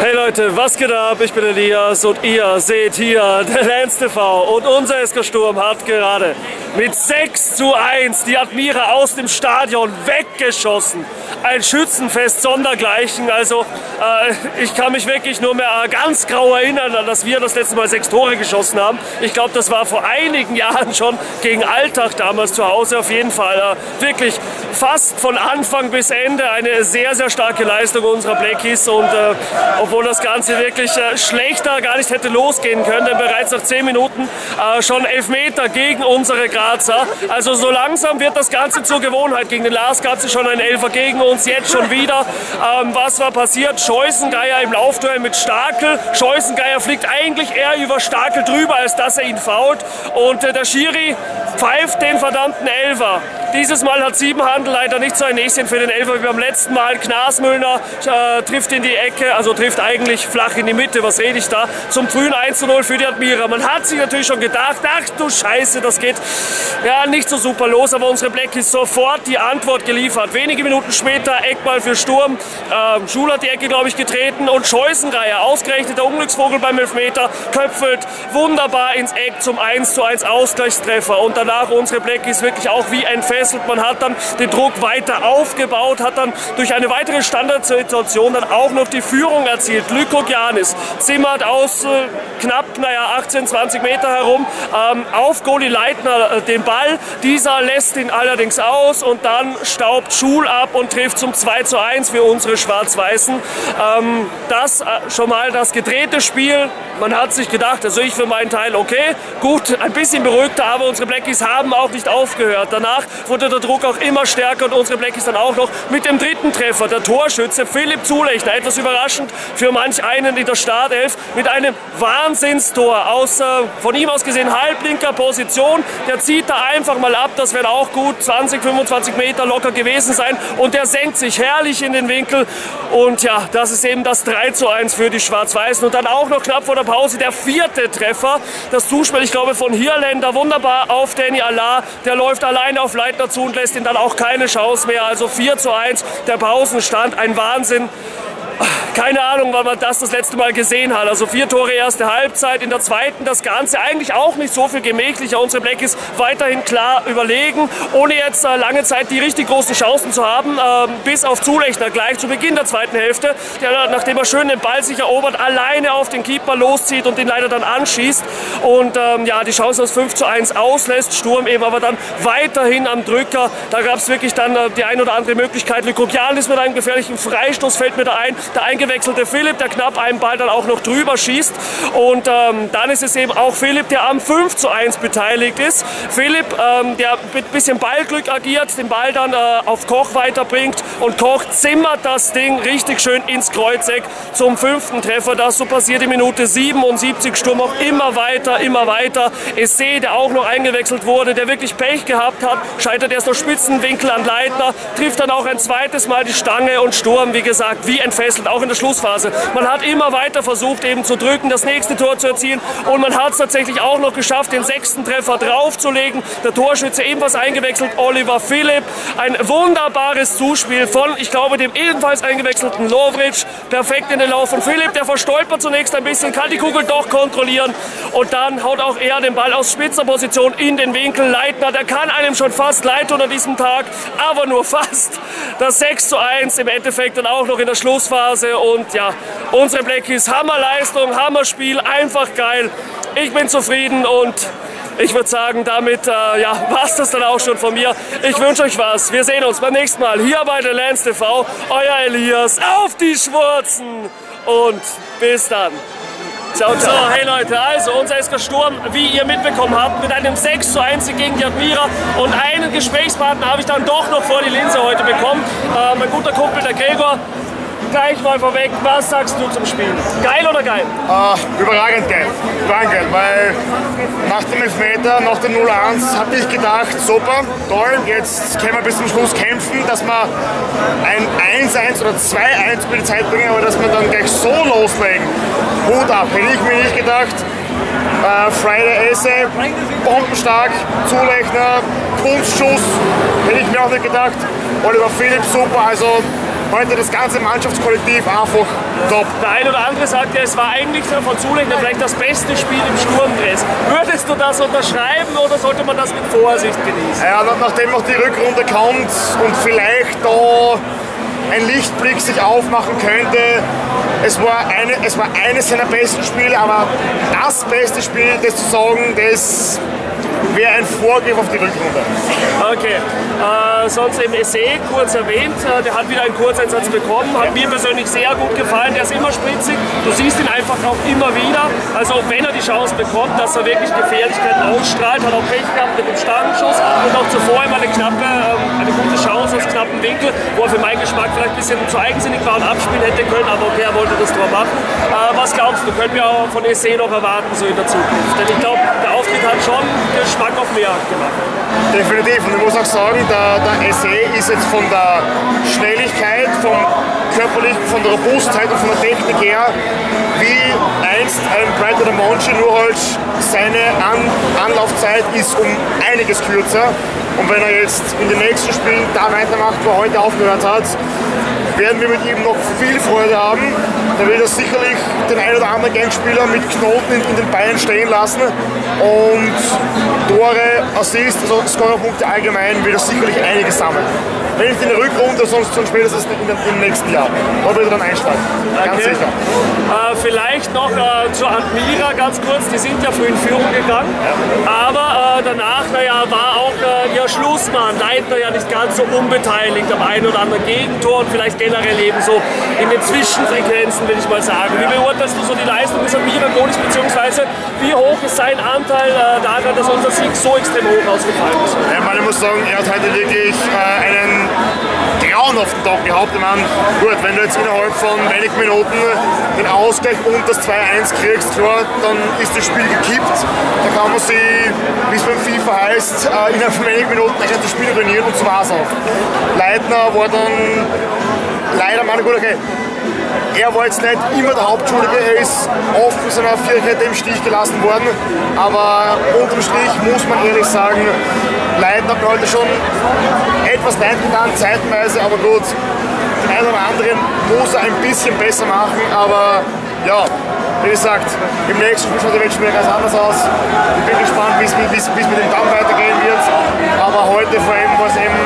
Hey Leute, was geht ab? Ich bin Elias und ihr seht hier der Lance TV und unser SK Sturm hat gerade mit 6 zu 1 die Admira aus dem Stadion weggeschossen. Ein Schützenfest sondergleichen. Also äh, ich kann mich wirklich nur mehr ganz grau erinnern, dass wir das letzte Mal sechs Tore geschossen haben. Ich glaube, das war vor einigen Jahren schon gegen Alltag damals zu Hause. Auf jeden Fall äh, wirklich fast von Anfang bis Ende eine sehr, sehr starke Leistung unserer Blackies. Und äh, obwohl das Ganze wirklich äh, schlechter gar nicht hätte losgehen können, denn bereits nach zehn Minuten äh, schon elf Meter gegen unsere Grazer. Also so langsam wird das Ganze zur Gewohnheit. Gegen den Lars gab es schon einen Elfer gegen uns, jetzt schon wieder. Ähm, was war passiert? Scheusengeier im Laufduell mit Stakel. Scheusengeier fliegt eigentlich eher über Stakel drüber, als dass er ihn fault. Und äh, der Schiri pfeift den verdammten Elfer. Dieses Mal hat Siebenhandel leider nicht so ein Näschen für den Elfer wie beim letzten Mal. Knasmüllner äh, trifft in die Ecke, also trifft eigentlich flach in die Mitte. Was rede ich da? Zum frühen 1 0 für die Admira. Man hat sich natürlich schon gedacht, ach du Scheiße, das geht ja nicht so super los, aber unsere Black ist sofort die Antwort geliefert. Wenige Minuten später Eckball für Sturm. Ähm, Schul hat die Ecke, glaube ich, getreten und Scheußenreiher, ausgerechnet der Unglücksvogel beim Elfmeter, köpfelt wunderbar ins Eck zum 1 zu 1 Ausgleichstreffer. Und danach unsere Black ist wirklich auch wie ein gefesselt. Man hat dann den Druck weiter aufgebaut, hat dann durch eine weitere Standardsituation dann auch noch die Führung erzielt. Lykogianis zimmert aus äh, knapp naja, 18, 20 Meter herum ähm, auf Goli Leitner äh, den Ball. Dieser lässt ihn allerdings aus und dann staubt Schul ab und trifft zum 2 zu 1 für unsere Schwarz-Weißen. Ähm, das äh, schon mal das gedrehte Spiel. Man hat sich gedacht, also ich für meinen Teil, okay, gut, ein bisschen beruhigter, aber unsere Blackies haben auch nicht aufgehört. Danach wurde der Druck auch immer stärker und unsere Blackies dann auch noch mit dem dritten Treffer. Der Torschütze Philipp Zulechner, etwas überraschend für manch einen in der Startelf, mit einem Wahnsinnstor. Aus, äh, von ihm aus gesehen, halblinker Position. Der zieht da einfach mal ab, das wird auch gut. 20, 25 Meter locker gewesen sein. Und der senkt sich herrlich in den Winkel. Und ja, das ist eben das 3 zu 1 für die Schwarz-Weißen. Und dann auch noch knapp vor der Pause der vierte Treffer. Das Zuspiel, ich glaube, von Hirländer. Wunderbar auf Danny Allah, der läuft alleine auf Leitner zu und lässt ihn dann auch keine Chance mehr. Also 4 zu 1, der Pausenstand, ein Wahnsinn keine Ahnung, wann man das das letzte Mal gesehen hat. Also vier Tore erste Halbzeit, in der zweiten das Ganze eigentlich auch nicht so viel gemächlicher. Unsere Black ist weiterhin klar überlegen, ohne jetzt äh, lange Zeit die richtig großen Chancen zu haben, äh, bis auf Zulechner gleich zu Beginn der zweiten Hälfte, der nachdem er schön den Ball sich erobert, alleine auf den Keeper loszieht und ihn leider dann anschießt und ähm, ja, die Chance aus 5 zu 1 auslässt. Sturm eben aber dann weiterhin am Drücker. Da gab es wirklich dann äh, die ein oder andere Möglichkeit. Lykopian ist mit einem gefährlichen Freistoß, fällt mir da ein. Der eingewechselte Philipp, der knapp einen Ball dann auch noch drüber schießt. Und ähm, dann ist es eben auch Philipp, der am 5 zu 1 beteiligt ist. Philipp, ähm, der mit ein bisschen Ballglück agiert, den Ball dann äh, auf Koch weiterbringt und Koch zimmert das Ding richtig schön ins Kreuzeck zum fünften Treffer. Das so passiert in Minute 77. Sturm auch immer weiter, immer weiter. Essay, der auch noch eingewechselt wurde, der wirklich Pech gehabt hat, scheitert erst noch Spitzenwinkel an Leitner, trifft dann auch ein zweites Mal die Stange und Sturm, wie gesagt, wie entfesselt, auch in der Schlussphase. Man hat immer weiter versucht, eben zu drücken, das nächste Tor zu erzielen und man hat es tatsächlich auch noch geschafft, den sechsten Treffer draufzulegen. Der Torschütze ebenfalls eingewechselt, Oliver Philipp. Ein wunderbares Zuspiel von, ich glaube, dem ebenfalls eingewechselten Lovric. Perfekt in den Lauf von Philipp, der verstolpert zunächst ein bisschen, kann die Kugel doch kontrollieren und dann haut auch er den Ball aus spitzer Position in den Winkel. Leitner, der kann einem schon fast leid an diesem Tag, aber nur fast. Das 6 zu 1 im Endeffekt dann auch noch in der Schlussphase und ja, unsere Blackies, Hammerleistung, Hammerspiel, einfach geil. Ich bin zufrieden und ich würde sagen, damit äh, ja, war es das dann auch schon von mir. Ich wünsche euch was. Wir sehen uns beim nächsten Mal hier bei der Lance TV. Euer Elias, auf die Schwurzen und bis dann. Ciao, ciao. So, hey Leute, also unser SK Sturm, wie ihr mitbekommen habt, mit einem 6 zu 1 gegen die Admira und einen Gesprächspartner habe ich dann doch noch vor die Linse heute bekommen. Äh, mein guter Kumpel, der Gregor, gleich mal vorweg, was sagst du zum Spiel? Geil oder geil? Uh, überragend geil. Überragend geil, weil nach dem Elfmeter, nach dem 0-1 habe ich gedacht, super, toll, jetzt können wir bis zum Schluss kämpfen, dass wir ein 1-1 oder 2-1 über die Zeit bringen, aber dass wir dann gleich so loslegen. Hut ab, hätte ich mir nicht gedacht. Uh, Friday Esse, bombenstark, Zulechner, Kunstschuss, hätte ich mir auch nicht gedacht. Oliver Philipp super, also heute das ganze Mannschaftskollektiv einfach top. Der eine oder andere sagt ja, es war eigentlich von Zulechner vielleicht das beste Spiel im Sturmdress. Würdest du das unterschreiben oder sollte man das mit Vorsicht genießen? Ja, nachdem noch die Rückrunde kommt und vielleicht da ein Lichtblick sich aufmachen könnte. Es war, eine, es war eines seiner besten Spiele, aber das beste Spiel, das zu sagen, das wäre ein Vorgriff auf die Rückrunde. Okay, äh, sonst im Essay kurz erwähnt, äh, der hat wieder einen Kurzeinsatz bekommen, hat mir persönlich sehr gut gefallen, der ist immer spritzig, du siehst ihn einfach auch immer wieder, also wenn er die Chance bekommt, dass er wirklich Gefährlichkeit ausstrahlt, hat auch Pech gehabt mit dem Stangenschuss und auch zuvor immer eine knappe, äh, eine gute Chance aus knappen Winkel, wo er für meinen Geschmack vielleicht ein bisschen zu eigensinnig war und abspielen hätte können, aber okay, er wollte das Tor machen. Äh, was glaubst du, können wir auch von Essay noch erwarten, so in der Zukunft? Denn ich glaube, der Auftritt hat schon Geschmack auf mehr gemacht. Definitiv. Und ich muss auch sagen, der, der SE ist jetzt von der Schnelligkeit, vom körperlichen, von der Robustheit und von der Technik her wie einst ein Brighton Monchi, nur halt seine An Anlaufzeit ist um einiges kürzer. Und wenn er jetzt in den nächsten Spielen da weitermacht, wo er heute aufgehört hat, werden wir mit ihm noch viel Freude haben. Da wird er sicherlich den ein oder anderen Gangspieler mit Knoten in, in den Beinen stehen lassen und Tore, Assist, also Scorerpunkte allgemein wird er sicherlich einiges sammeln. Wenn nicht in der Rückrunde, sonst schon spätestens im nächsten Jahr. Da wird er dann einsteigen. Ganz Okay. sicher. Äh, vielleicht noch äh, zu Admira ganz kurz, die sind ja früh in Führung gegangen, aber äh, danach naja, war auch ihr Schlussmann, Leitner ja nicht ganz so unbeteiligt am einen oder anderen Gegentor und vielleicht generell eben so in den Zwischenfrequenzen, will ich mal sagen. Wie beurteilst du so die Leistung des Admira Goalies, beziehungsweise wie hoch ist sein Anteil äh, daran, dass unser Sieg so extrem hoch ausgefallen ist? Ja, man, muss sagen, er hat heute wirklich äh, einen grauenhaften Tag gehabt. Ich meine, gut, wenn du jetzt innerhalb von wenigen Minuten den Ausgleich und das 2-1 kriegst, klar, dann ist das Spiel gekippt. Da kann man sich, wie es beim FIFA heißt, äh, innerhalb von wenigen Minuten das Spiel ruinieren und so war es auch. Leitner war dann leider, meine gut, okay, er war jetzt nicht immer der Hauptschuldige, er ist oft von seiner Viererkette im Stich gelassen worden, aber unterm Strich muss man ehrlich sagen, Leitner hat heute schon etwas leid getan, zeitweise, aber gut, den einen oder anderen muss er ein bisschen besser machen, aber ja, wie gesagt, im nächsten Spiel schaut die Welt schon wieder ganz anders aus. Ich bin gespannt, wie es wie es- wie es mit dem Damm weitergehen wird, aber heute vor allem war es eben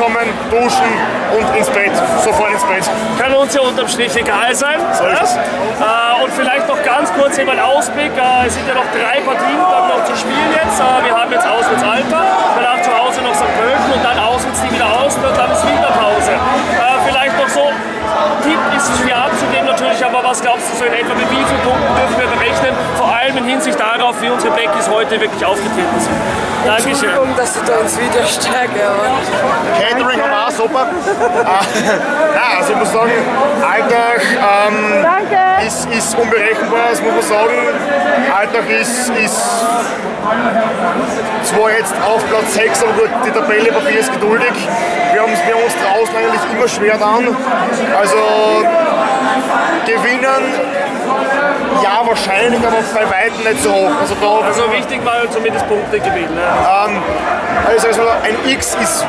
heimkommen, duschen und ins Bett, sofort ins Bett. Kann uns ja unterm Strich egal sein. So. Äh, und vielleicht noch ganz kurz eben ein Ausblick. Äh, es sind ja noch drei Partien noch zu spielen jetzt. Äh, wir haben jetzt auswärts Hinsicht darauf, wie unsere Beckys heute wirklich aufgetreten sind. Dankeschön. Entschuldigung, dass ich da ins Video steige, Catering auch super. Äh, ja, also ich muss sagen, Alltag ähm, ist, ist unberechenbar, das muss man sagen. Alltag ist, ist zwar jetzt auf Platz 6, aber gut, die Tabelle Papier ist geduldig. Wir haben, wir haben uns draußen eigentlich immer schwer dann. Also wahrscheinlich, aber bei weitem nicht so hoch. Also da Also wichtig mal zumindest Punkte gewinnen. Ne? also, also ein X ist,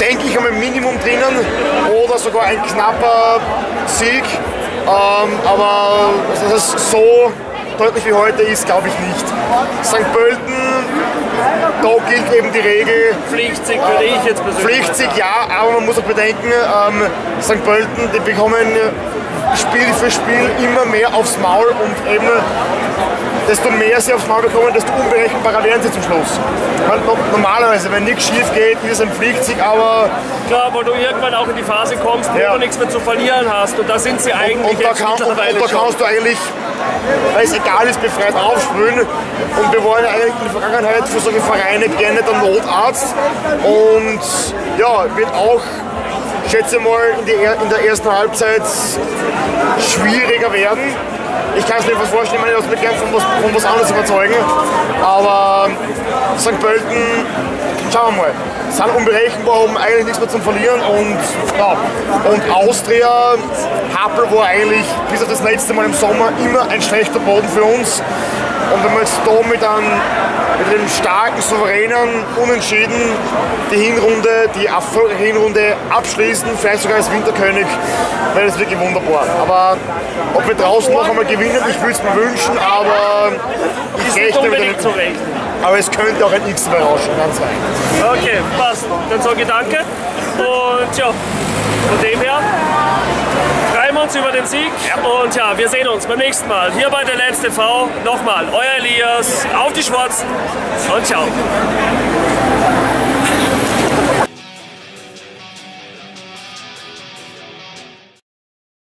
denke ich, einmal Minimum drinnen oder sogar ein knapper Sieg. Ähm, aber dass es so deutlich wie heute ist, glaube ich nicht. St. Pölten, da gilt eben die Regel, Pflichtsieg würde ich jetzt persönlich Pflichtsieg ja, aber man muss auch bedenken, ähm, St. Pölten, die bekommen Spiel für Spiel immer mehr aufs Maul und eben desto mehr sie aufs Maul bekommen, desto unberechenbarer werden sie zum Schluss. Normalerweise, wenn nichts schief geht, ist es ein Pflichtsieg, aber Klar, wo du irgendwann auch in die Phase kommst, wo Ja. du nichts mehr zu verlieren hast. Und da sind sie eigentlich und da, jetzt kann, und, und da kannst du eigentlich, weil es egal ist, befreit aufsprühen. Und wir waren eigentlich in der Vergangenheit für solche Vereine gerne der Notarzt. Und ja, wird auch, schätze mal, in, die, in der ersten Halbzeit schwieriger werden. Ich kann es mir etwas vorstellen, ich lasse mich gerne von was, was anderes überzeugen. Aber St. Pölten schauen wir mal. Sind unberechenbar, haben eigentlich nichts mehr zum Verlieren und, ja, und Austria, Happel war eigentlich bis auf das letzte Mal im Sommer immer ein schlechter Boden für uns. Und wenn wir jetzt da mit einem, mit einem starken, souveränen Unentschieden die Hinrunde, die Hinrunde abschließen, vielleicht sogar als Winterkönig, wäre das wirklich wunderbar. Aber ob wir draußen noch einmal gewinnen, ich würde es mir wünschen, aber ich rechne mit einem, aber es könnte auch ein X dabei rauschen, ganz rein. Okay, passt. Dann sage ich danke. Und ja, von dem her freuen wir uns über den Sieg. Und ja, wir sehen uns beim nächsten Mal hier bei der Lenz TV. Nochmal, euer Elias, auf die Schwarzen und ciao.